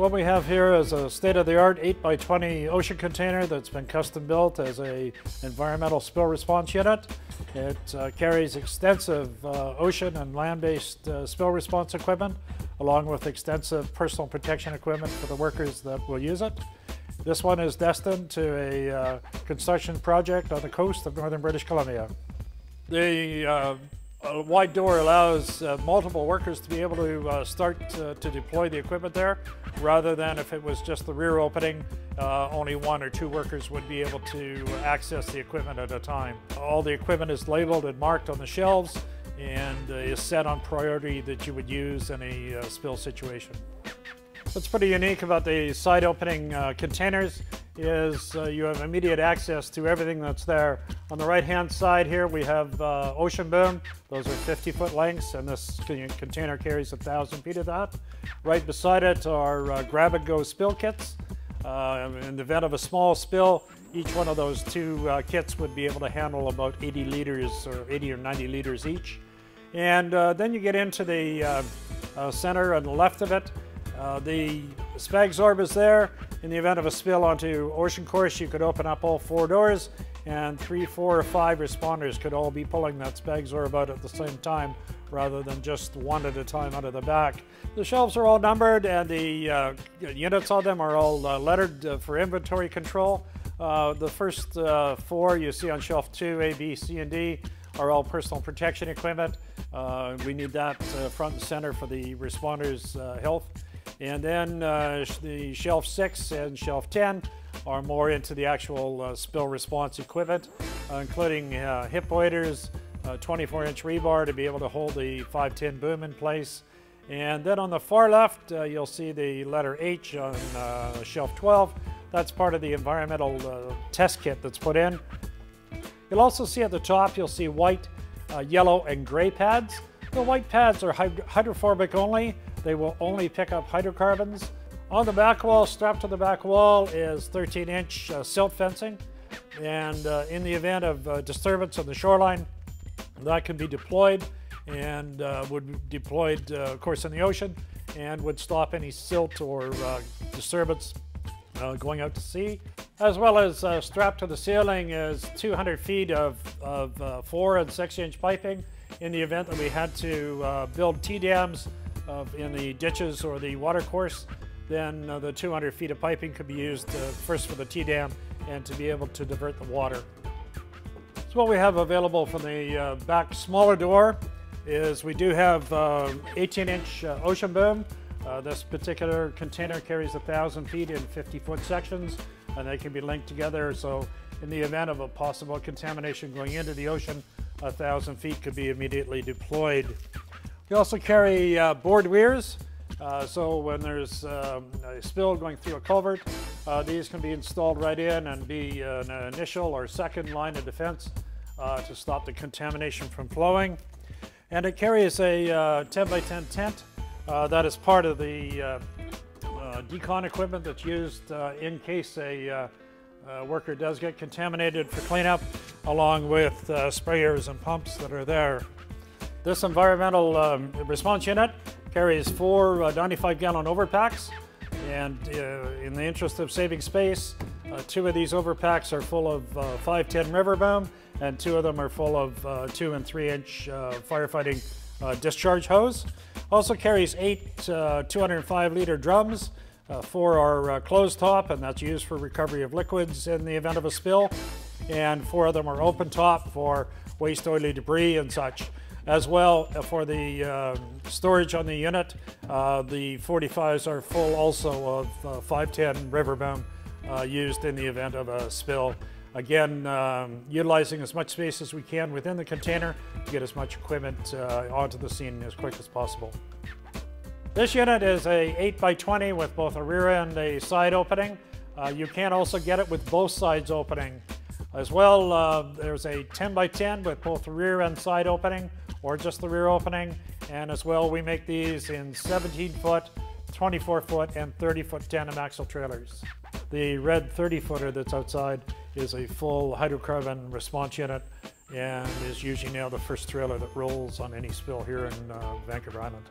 What we have here is a state-of-the-art 8 by 20 ocean container that's been custom built as a environmental spill response unit. It uh, carries extensive uh, ocean and land-based uh, spill response equipment, along with extensive personal protection equipment for the workers that will use it. This one is destined to a uh, construction project on the coast of northern British Columbia. The uh, a wide door allows uh, multiple workers to be able to uh, start to, to, deploy the equipment there, rather than if it was just the rear opening, uh, only one or two workers would be able to access the equipment at a time. All the equipment is labeled and marked on the shelves and uh, is set on priority that you would use in a uh, spill situation. What's pretty unique about the side opening uh, containers is you have immediate access to everything that's there. On the right hand side here we have uh, Ocean Boom. Those are 50 foot lengths and this container carries a thousand feet of that. Right beside it are uh, grab and go spill kits. Uh, in the event of a small spill, each one of those two uh, kits would be able to handle about 80 liters or 80 or 90 liters each. And then you get into the center on the left of it. Uh, the Spagsorb is there. In the event of a spill onto ocean course, you could open up all four doors and three, four, or five responders could all be pulling that Spagsorb out at the same time rather than just one at a time out of the back. The shelves are all numbered and the uh, units on them are all uh, lettered uh, for inventory control. Uh, the first uh, four you see on shelf two, A, B, C, and D are all personal protection equipment. we need that front and center for the responders' health. And then uh, the shelf 6 and shelf 10 are more into the actual uh, spill response equipment, uh, including uh, hip waders, 24-inch rebar to be able to hold the 510 boom in place. And then on the far left, uh, you'll see the letter H on uh, shelf 12. That's part of the environmental test kit that's put in. You'll also see at the top, you'll see white, yellow, and gray pads. The white pads are hydrophobic only, they will only pick up hydrocarbons. On the back wall, strapped to the back wall, is 13 inch uh, silt fencing. And uh, in the event of uh, disturbance on the shoreline, that can be deployed and uh, would be deployed, uh, of course, in the ocean and would stop any silt or uh, disturbance going out to sea. As well as strapped to the ceiling is 200 feet of, of four and six inch piping in the event that we had to build T-dams in the ditches or the water course, then uh, the 200 feet of piping could be used uh, first for the T-dam and to be able to divert the water. So what we have available from the uh, back smaller door is we do have 18-inch uh, uh, ocean boom. Uh, this particular container carries 1,000 feet in 50-foot sections, and they can be linked together. So in the event of a possible contamination going into the ocean, 1,000 feet could be immediately deployed we also carry uh, board weirs. Uh, so when there's um, a spill going through a culvert, uh, these can be installed right in and be an initial or second line of defense uh, to stop the contamination from flowing. And it carries a uh, 10 by 10 tent uh, that is part of the decon equipment that's used in case a worker does get contaminated for cleanup, along with sprayers and pumps that are there. This environmental um, response unit carries four uh, 95 gallon overpacks and uh, in the interest of saving space, uh, two of these overpacks are full of uh, 510 river boom and two of them are full of uh, two and three inch uh, firefighting discharge hose. Also carries eight 205 liter drums. four are closed top and that's used for recovery of liquids in the event of a spill. And four of them are open top for waste oily debris and such. As well, uh, for the uh, storage on the unit, uh, the 45s are full also of uh, 510 river boom uh, used in the event of a spill. Again, um, utilizing as much space as we can within the container to get as much equipment uh, onto the scene as quick as possible. This unit is a 8 by 20 with both a rear and a side opening. you can also get it with both sides opening. As well, uh, there's a 10 by 10 with both the rear and side opening or just the rear opening. And as well, we make these in 17 foot, 24 foot, and 30 foot tandem axle trailers. The red 30 footer that's outside is a full hydrocarbon response unit and is usually now the first trailer that rolls on any spill here in uh, Vancouver Island.